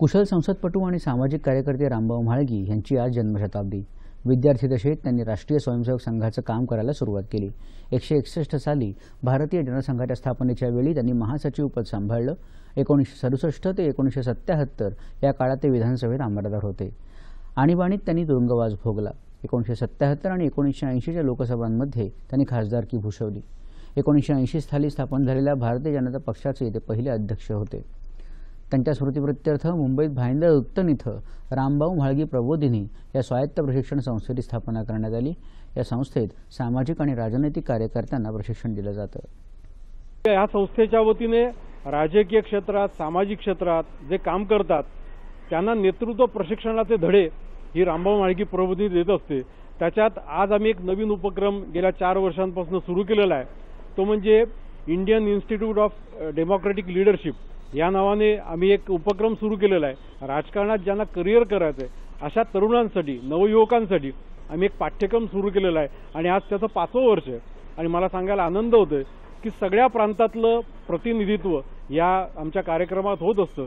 कुशल संसदपटू आणि सामाजिक कार्यकर्ते रामभाऊ म्हाळगी यांची आज जन्मशताब्दी. विद्यार्थी दशेत त्यांनी राष्ट्रीय स्वयंसेवक संघाचं काम करायला सुरुवात केली. एकशे एकसष्ट साली भारतीय जनसंघाच्या स्थापनेच्या वेळी त्यांनी महासचिव पद सांभाळलं. एकोणीसशे सदुसष्ट ते एकोणीसशे सत्याहत्तर या काळात ते विधानसभेत आमदार होते. आणीबाणीत त्यांनी तुरुंगवास भोगला. एकोणीसशे सत्याहत्तर आणि एकोणीसशे ऐंशीच्या लोकसभांमध्ये त्यांनी खासदारकी भूषवली. एकोणीसशे ऐंशी साली स्थापन झालेल्या भारतीय जनता पक्षाचे ते पहिले अध्यक्ष होते. त्यांच्या स्मृतिप्रित्यर्थ मुंबईत भाईंदर उत्तन इथं रामभाऊ म्हाळगी प्रबोधिनी या स्वायत्त प्रशिक्षण संस्थेची स्थापना करण्यात आली. या संस्थेत सामाजिक आणि राजनैतिक कार्यकर्त्यांना प्रशिक्षण दिलं जातं. या संस्थेच्या वतीने राजकीय क्षेत्रात सामाजिक क्षेत्रात जे काम करतात त्यांना नेतृत्व प्रशिक्षणाचे धडे ही रामभाऊ माळगी प्रबोधिनी देत असते. त्याच्यात आज आम्ही एक नवीन उपक्रम गेल्या चार वर्षांपासून सुरू केलेला आहे. तो म्हणजे Indian institute of democratic leadership. या नावाने आम्ही एक उपक्रम सुरू केलेला आहे. राजकारणात ज्यांना करिअर करायचं आहे अशा तरुणांसाठी नवयुवकांसाठी आम्ही एक पाठ्यक्रम सुरू केलेला आहे. आणि आज त्याचं पाचवं वर्ष आहे. आणि मला सांगायला आनंद होतोय की सगळ्या प्रांतातलं प्रतिनिधित्व या आमच्या कार्यक्रमात होत असतं.